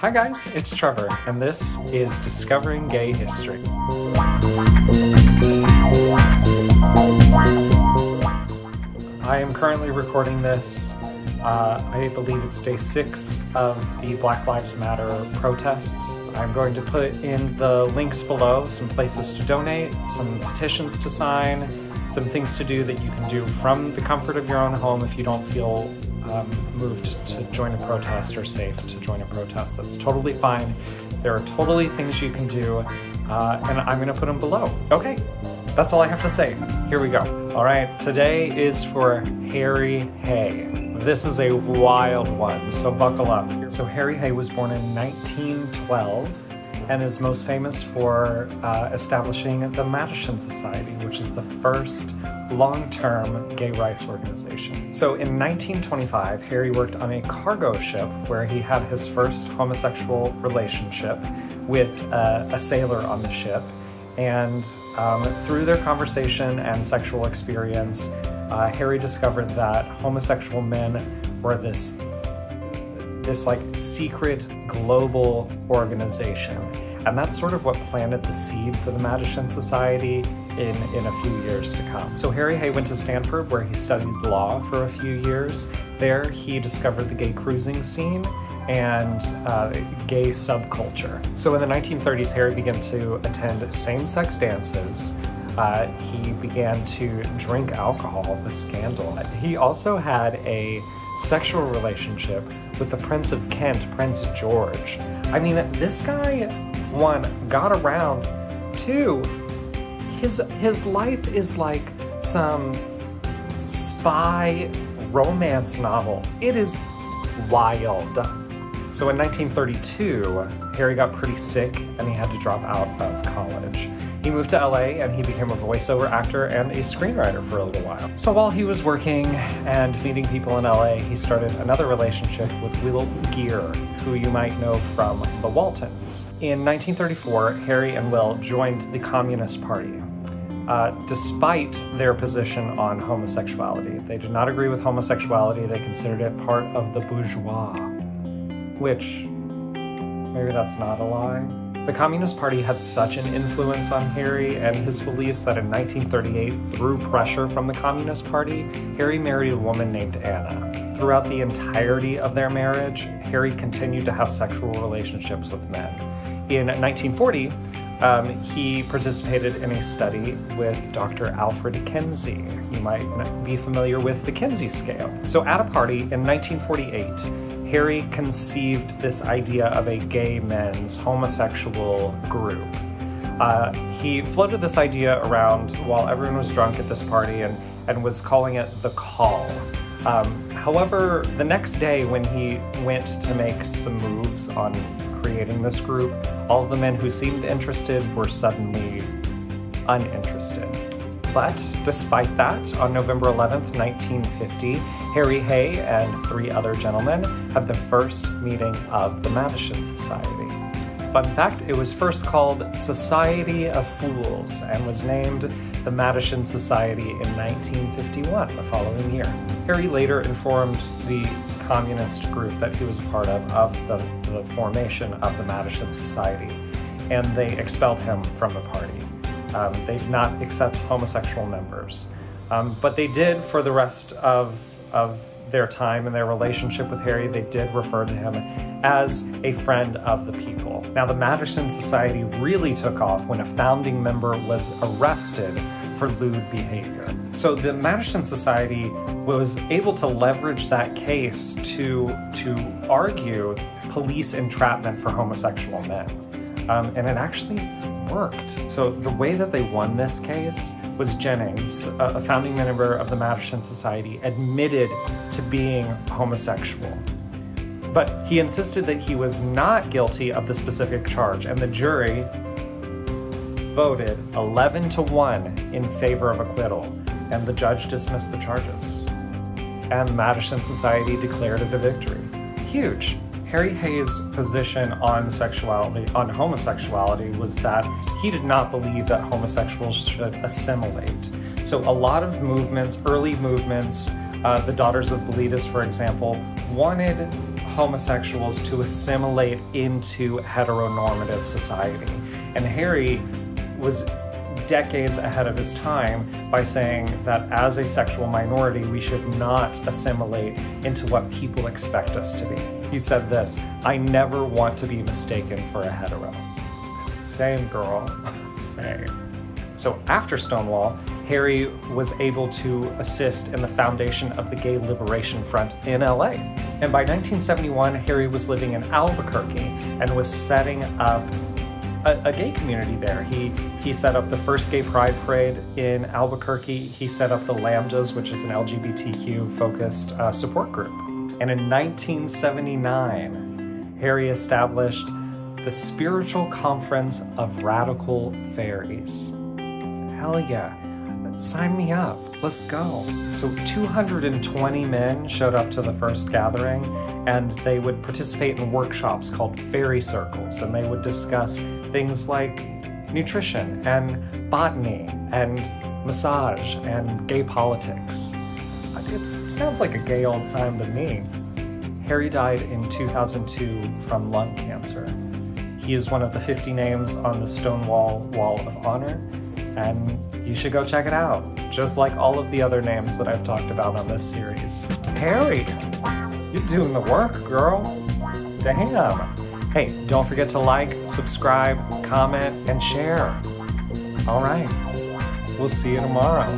Hi guys, it's Trevor, and this is Discovering Gay History. I am currently recording this. Uh, I believe it's day six of the Black Lives Matter protests. I'm going to put in the links below, some places to donate, some petitions to sign, some things to do that you can do from the comfort of your own home if you don't feel um, moved to join a protest or safe to join a protest. That's totally fine. There are totally things you can do, uh, and I'm gonna put them below. Okay, that's all I have to say. Here we go. All right, today is for Harry Hay. This is a wild one, so buckle up. So Harry Hay was born in 1912 and is most famous for uh, establishing the Mattachine Society, which is the first long-term gay rights organization. So in 1925, Harry worked on a cargo ship where he had his first homosexual relationship with uh, a sailor on the ship. And um, through their conversation and sexual experience, uh, Harry discovered that homosexual men were this this like secret global organization. And that's sort of what planted the seed for the Mattachine Society in, in a few years to come. So Harry Hay went to Stanford where he studied law for a few years. There he discovered the gay cruising scene and uh, gay subculture. So in the 1930s, Harry began to attend same-sex dances. Uh, he began to drink alcohol, the scandal. He also had a sexual relationship with the Prince of Kent, Prince George. I mean, this guy, one, got around, two, his, his life is like some spy romance novel. It is wild. So in 1932, Harry got pretty sick and he had to drop out of college. He moved to LA and he became a voiceover actor and a screenwriter for a little while. So while he was working and meeting people in LA, he started another relationship with Will Geer, who you might know from The Waltons. In 1934, Harry and Will joined the Communist Party. Uh, despite their position on homosexuality. They did not agree with homosexuality, they considered it part of the bourgeois, which maybe that's not a lie. The Communist Party had such an influence on Harry and his beliefs that in 1938, through pressure from the Communist Party, Harry married a woman named Anna. Throughout the entirety of their marriage, Harry continued to have sexual relationships with men. In 1940, um, he participated in a study with Dr. Alfred Kinsey. You might be familiar with the Kinsey scale. So at a party in 1948, Harry conceived this idea of a gay men's homosexual group. Uh, he floated this idea around while everyone was drunk at this party and, and was calling it the call. Um, however, the next day when he went to make some moves on creating this group, all the men who seemed interested were suddenly uninterested. But despite that, on November 11th, 1950, Harry Hay and three other gentlemen had the first meeting of the Mattachine Society. Fun fact, it was first called Society of Fools and was named the Mattachine Society in 1951, the following year. Harry later informed the communist group that he was a part of of the, the formation of the Mattachine Society, and they expelled him from the party. Um, they did not accept homosexual members. Um, but they did for the rest of, of their time and their relationship with Harry, they did refer to him as a friend of the people. Now, the Mattachine Society really took off when a founding member was arrested for lewd behavior. So the Mattachine Society was able to leverage that case to, to argue police entrapment for homosexual men. Um, and it actually worked. So the way that they won this case was Jennings, a founding member of the Mattachine Society, admitted to being homosexual. But he insisted that he was not guilty of the specific charge, and the jury voted 11 to 1 in favor of acquittal, and the judge dismissed the charges. And the Mattachine Society declared it a victory. Huge. Harry Hay's position on sexuality, on homosexuality, was that he did not believe that homosexuals should assimilate. So a lot of movements, early movements, uh, the Daughters of Bilitis, for example, wanted homosexuals to assimilate into heteronormative society. And Harry was decades ahead of his time by saying that as a sexual minority, we should not assimilate into what people expect us to be. He said this I never want to be mistaken for a hetero. Same girl, same. So after Stonewall, Harry was able to assist in the foundation of the Gay Liberation Front in LA. And by 1971, Harry was living in Albuquerque and was setting up a, a, gay community there. He he set up the first gay pride parade in Albuquerque. He set up the Lambdas, which is an LGBTQ focused uh, support group. And in 1979, Harry established the Spiritual Conference of Radical Faeries. Hell yeah. Sign me up. Let's go. So 220 men showed up to the first gathering and they would participate in workshops called fairy circles and they would discuss things like nutrition and botany and massage and gay politics. It sounds like a gay old time to me. Harry died in 2002 from lung cancer. He is one of the 50 names on the Stonewall Wall of Honor, and you should go check it out, just like all of the other names that I've talked about on this series. Harry, you're doing the work, girl. Damn. Hey, don't forget to like, subscribe, comment, and share. All right, we'll see you tomorrow.